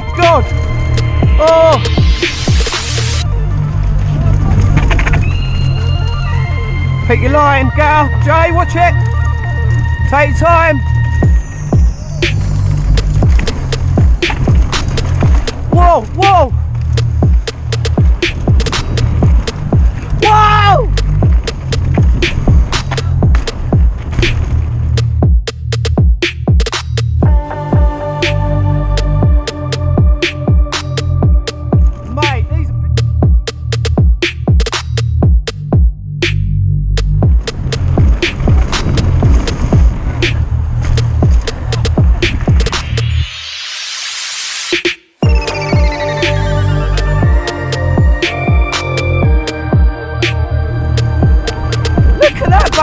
my god! Oh! Pick your line, gal. Jay, watch it. Take time. Whoa, whoa.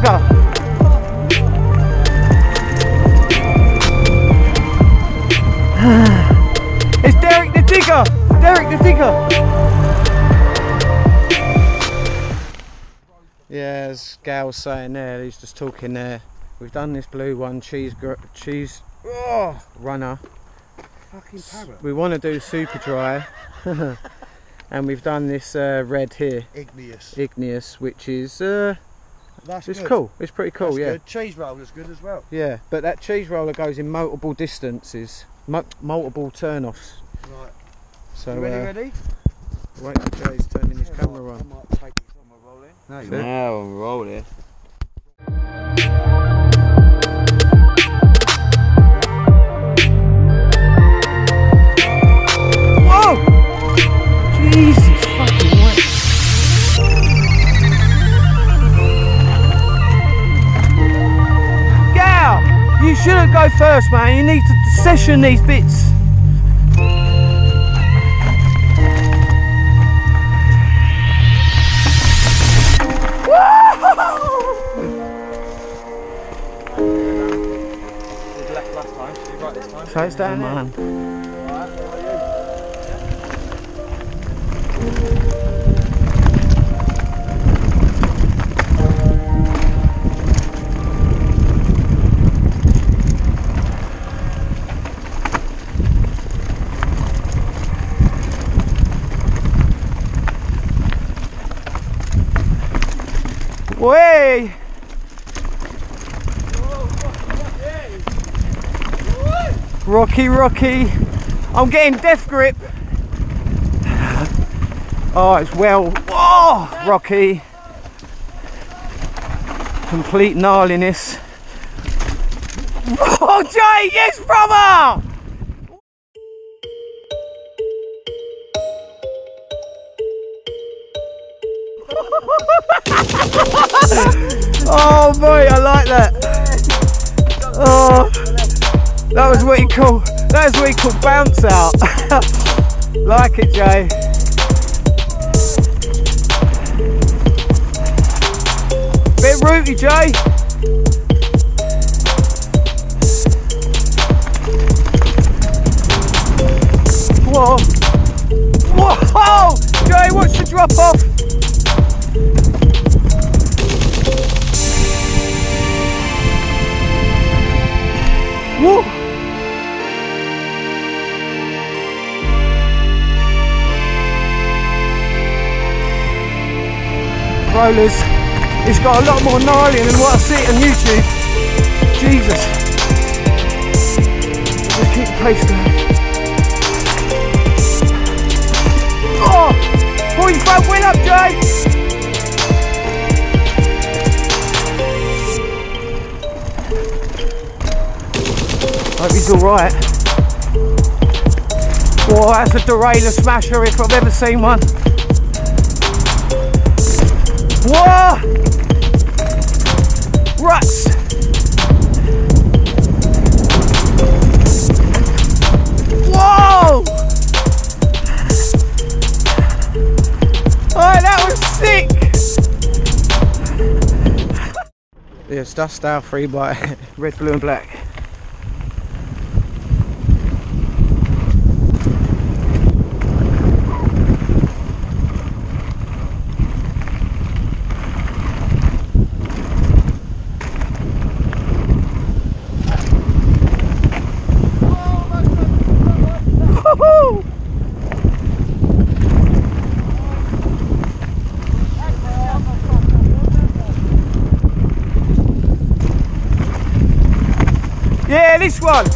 That it's Derek the Digger! Derek the Digger! Yeah, as Gal was saying there, he's just talking there. We've done this blue one, cheese gr- cheese oh, runner. Fucking parrot. We want to do super dry. and we've done this uh, red here, Igneous. igneous, which is uh, That's it's good. cool. It's pretty cool, That's yeah. Good. Cheese roller's good as well. Yeah, but that cheese roller goes in multiple distances, mu- multiple turn-offs. Right. So you ready, uh, ready? wait till Jay's turning his camera I on. might take it from a rolling. No, you Now I'm rolling. Right this time. So it's down there. Way! Rocky, Rocky. I'm getting death grip. Oh, it's well. Whoa, Rocky. Complete gnarliness. Oh, Jay, yes, brother! oh boy, I like that. Oh, that was what you call that was what you call bounce out. like it, Jay. Bit rooty, Jay. Whoa. Whoa! Jay, watch the drop off. Woo! Rollers. It's got a lot more gnarly than what I see on YouTube. Jesus. Just keep the pace going. Oh! Pull your front wheel up, Jay! Hope he's alright. Whoa, that's a derailleur smasher if I've ever seen one. Whoa! Ruts! Whoa! Oh, that was sick! Yes, Dust Style free by Red, Blue and Black. This one.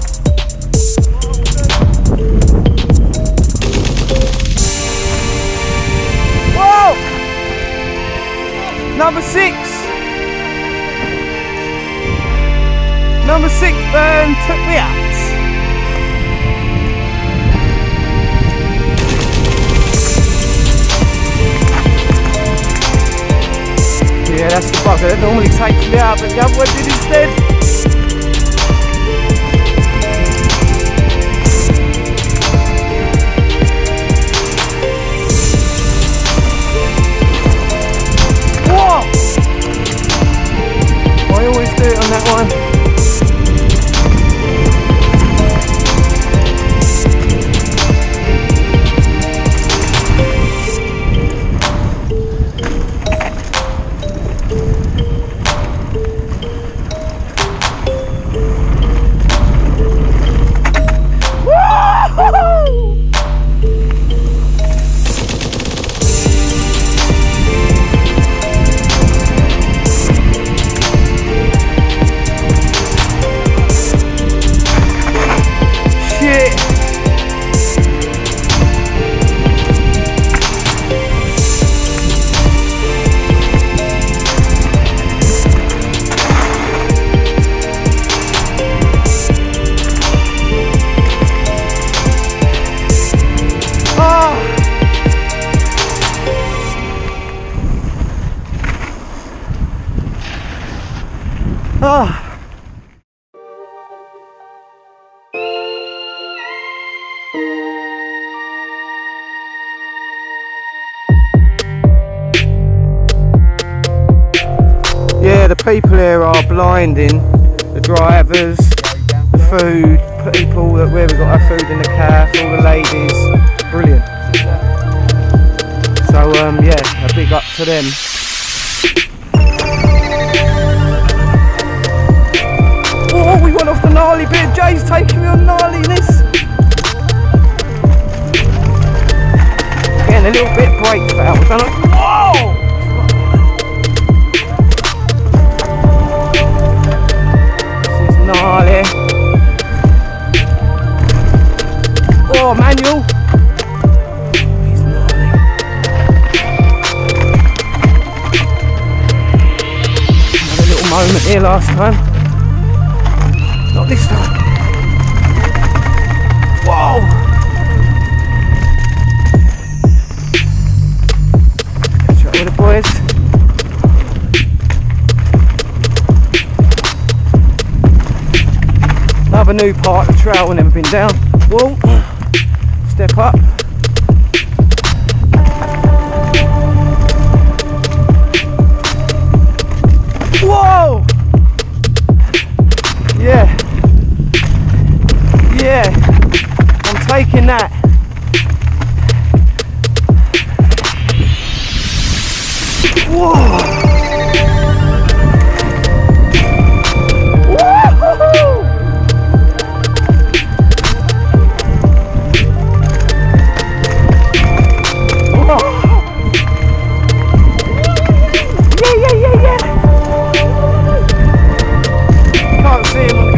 Whoa! Number six. Number six burn took me out. Yeah, that's the bugger that normally takes me out, but that one did instead. On that one. Oh. Yeah, the people here are blinding. The drivers, the food, people that where we got our food in the cafe, all the ladies. Brilliant. So um, yeah, a big up to them. Oh, we went off the gnarly bit. Jay's taking me on gnarliness. Getting a little bit brake valve. Done it. Whoa! This is gnarly. Oh, manual. He's little moment here last time. This time. Whoa! Catch up boys. Another new part of the trail we've never been down. Whoa! Step up.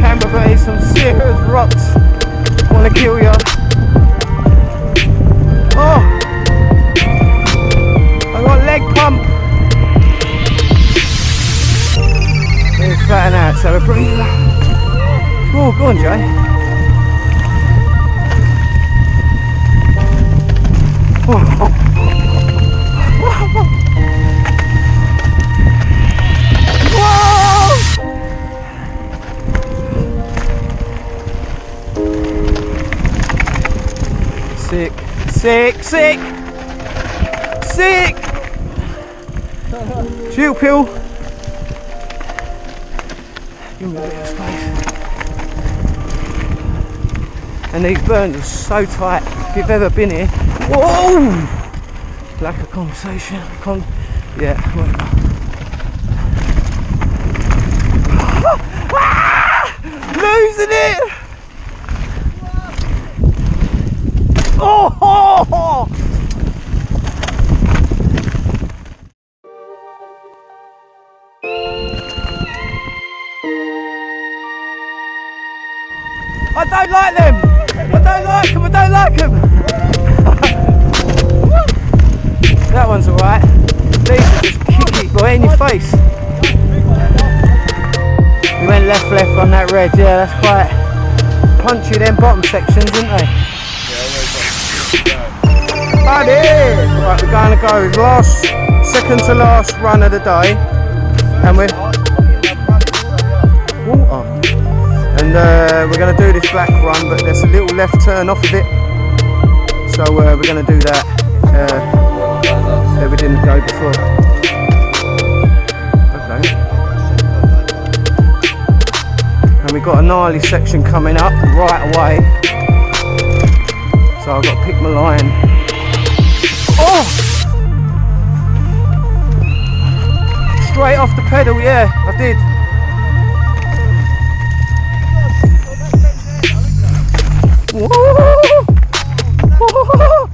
Camera, but he's some serious rocks. Wanna kill ya. Oh, go on, Jay. Sick, sick, sick, sick. Shield pill. Of space. And these burns are so tight. If you've ever been here, whoa! Lack of conversation. Con yeah, whatever. Ah! Losing it! Oh! Like them. I don't like them. I don't like them. that one's alright. These are just kicky boy in your face. We went left left on that red, yeah, that's quite punchy them bottom sections, isn't they? Buddy! Right, we're going to go with last, second to last run of the day. And we're water. And uh, we're going to do this black run, but there's a little left turn off of it. So uh, we're going to do that. Uh, that we didn't go before. Okay. And we've got a gnarly section coming up right away. So I've got to pick my line. Oh! Straight off the pedal, yeah, I did. Whoa! Whoa!